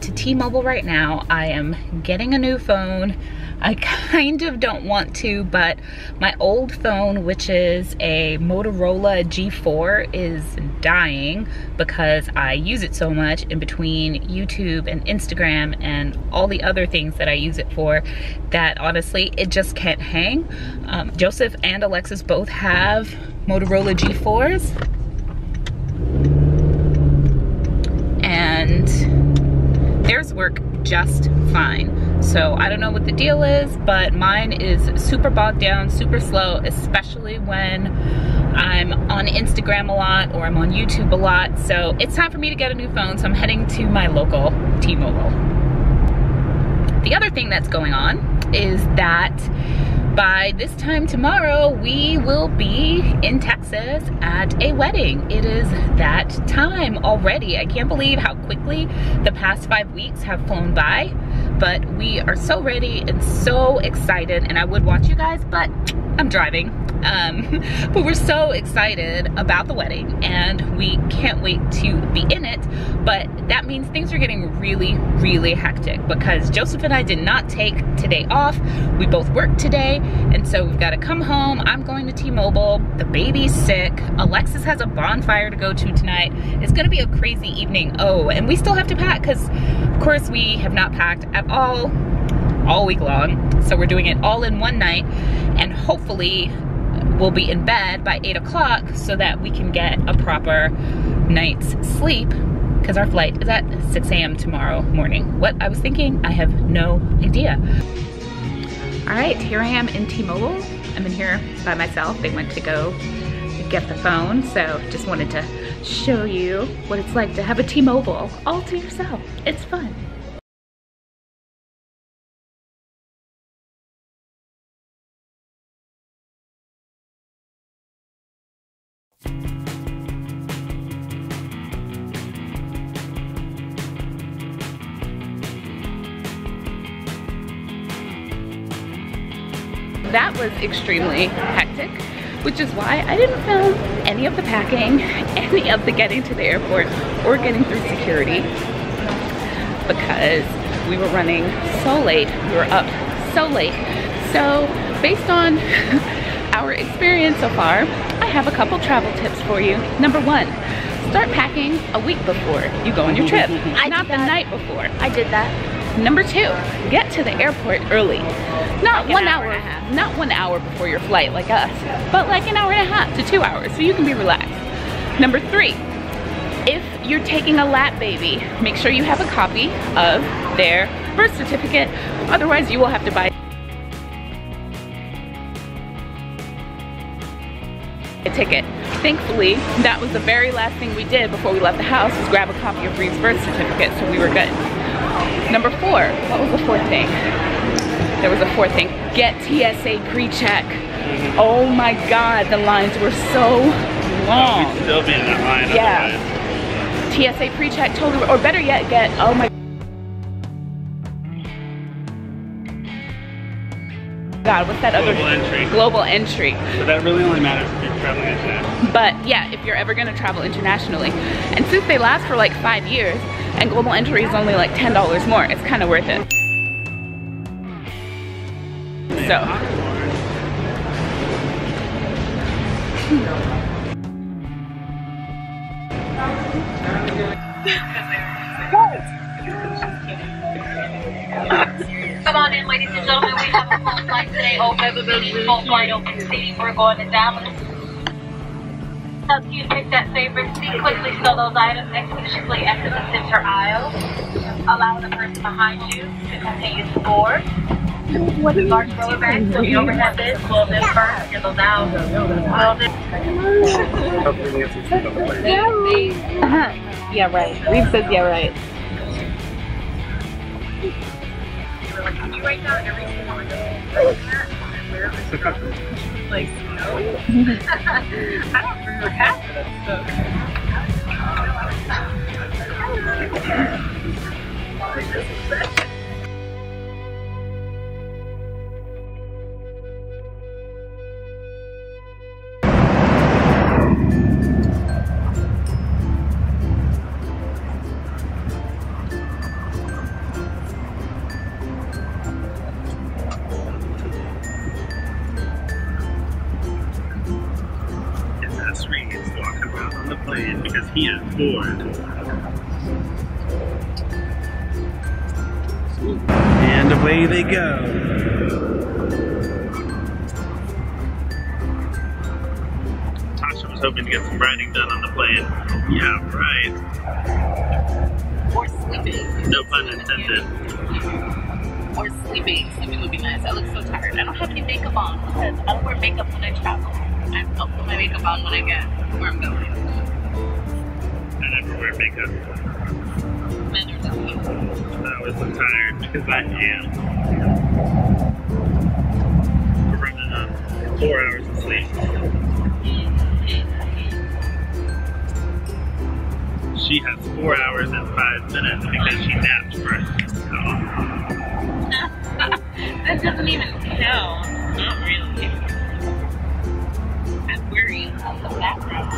to T-Mobile right now. I am getting a new phone. I kind of don't want to, but my old phone, which is a Motorola G4, is dying because I use it so much in between YouTube and Instagram and all the other things that I use it for that honestly, it just can't hang. Um, Joseph and Alexis both have Motorola G4s. And theirs work just fine. So I don't know what the deal is, but mine is super bogged down, super slow, especially when I'm on Instagram a lot or I'm on YouTube a lot. So it's time for me to get a new phone. So I'm heading to my local T-Mobile. The other thing that's going on is that by this time tomorrow, we will be in Texas at a wedding. It is that time already. I can't believe how quickly the past five weeks have flown by, but we are so ready and so excited. And I would watch you guys, but I'm driving. Um, but we're so excited about the wedding and we can't wait to be in it. But that means things are getting really, really hectic because Joseph and I did not take today off. We both worked today. And so we've got to come home. I'm going to T-Mobile. The baby's sick. Alexis has a bonfire to go to tonight. It's going to be a crazy evening. Oh, and we still have to pack because of course we have not packed at all all week long. So we're doing it all in one night and hopefully we'll be in bed by eight o'clock so that we can get a proper night's sleep because our flight is at 6 a.m. tomorrow morning. What I was thinking, I have no idea. All right, here I am in T-Mobile. I'm in here by myself. They went to go get the phone, so just wanted to show you what it's like to have a T-Mobile all to yourself. It's fun. That was extremely hectic, which is why I didn't film any of the packing, any of the getting to the airport, or getting through security because we were running so late, we were up so late. So based on our experience so far, I have a couple travel tips for you. Number one, start packing a week before you go on your trip, I not the night before. I did that. Number two, get to the airport early. Not like one hour, hour not one hour before your flight like us, but like an hour and a half to two hours so you can be relaxed. Number three, if you're taking a lap baby, make sure you have a copy of their birth certificate. Otherwise you will have to buy a ticket. Thankfully, that was the very last thing we did before we left the house was grab a copy of Bree's birth certificate, so we were good. Number four, what was the fourth thing? There was a fourth thing, get TSA pre-check. Mm-hmm. Oh my God, the lines were so long. Oh, we'd still be in that line Yeah. Otherwise. TSA pre-check totally, or better yet, get, oh my God, what's that global other? entry. Global entry. But that really only matters if you're traveling internationally. But yeah, if you're ever gonna travel internationally. And since they last for like five years, and global entry is only like $10 more, it's kind of worth it. So. Come on in, ladies and gentlemen. We have a full flight today. Open everybody, full flight open seating. We're going to Dallas. Help you pick that favorite seat. Quickly stow those items expeditiously exit the center aisle. Allow the person behind you to continue to board. What is large roller bags will be overhead bins. Will them first, get those out. Will them. yeah, right. Reeve says yeah, right. Right now, every single one like snow. I don't remember half of that He has four. And away they go. Tasha was hoping to get some writing done on the plane. Yeah, right. Or sleeping. No pun intended. Or sleeping. Sleeping would be nice. I look so tired. I don't have any makeup on because I don't wear makeup when I travel. I don't put my makeup on when I get where I'm going. Never wear. Men are lucky. I always look tired because I am. We're running on four hours of sleep. She has four hours and five minutes because she napped first. So, that doesn't even count. Not really. I'm worrying about the background.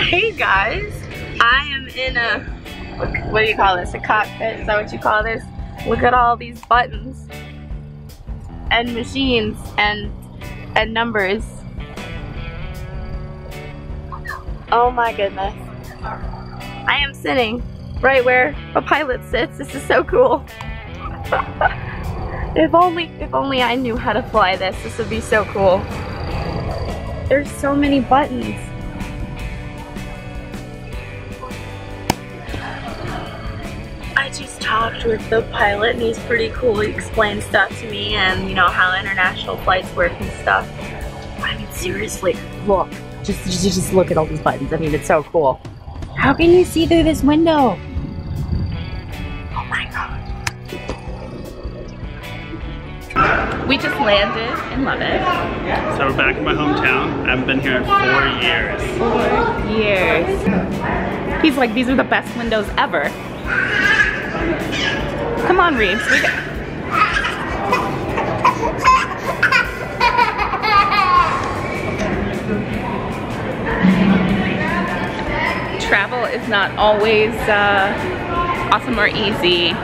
Hey guys, I am in a what do you call this? A cockpit? Is that what you call this? Look at all these buttons and machines and and numbers. Oh my goodness. I am sitting right where a pilot sits. This is so cool. if only if only I knew how to fly this. This would be so cool. There's so many buttons. Talked with the pilot and he's pretty cool. He explained stuff to me and you know how international flights work and stuff. I mean seriously, look. Just, just just look at all these buttons. I mean it's so cool. How can you see through this window? Oh my god. We just landed in Lubbock. so we're back in my hometown. I haven't been here in four years. Four years. He's like, these are the best windows ever. Come on, Reeves. We got... Travel is not always uh, awesome or easy.